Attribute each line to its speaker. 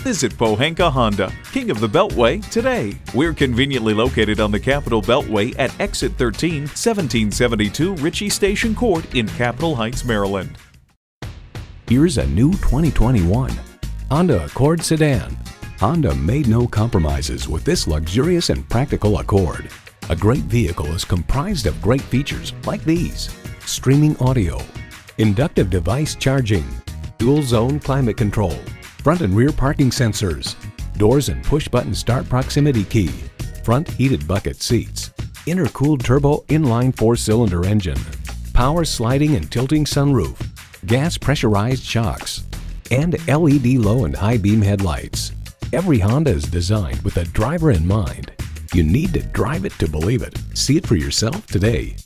Speaker 1: Visit Pohanka Honda, King of the Beltway, today. We're conveniently located on the Capitol Beltway at Exit 13, 1772 Ritchie Station Court in Capitol Heights, Maryland.
Speaker 2: Here's a new 2021 Honda Accord sedan. Honda made no compromises with this luxurious and practical Accord. A great vehicle is comprised of great features like these. Streaming audio, inductive device charging, dual zone climate control, front and rear parking sensors, doors and push button start proximity key, front heated bucket seats, intercooled turbo inline four cylinder engine, power sliding and tilting sunroof, gas pressurized shocks, and LED low and high beam headlights. Every Honda is designed with a driver in mind. You need to drive it to believe it. See it for yourself today.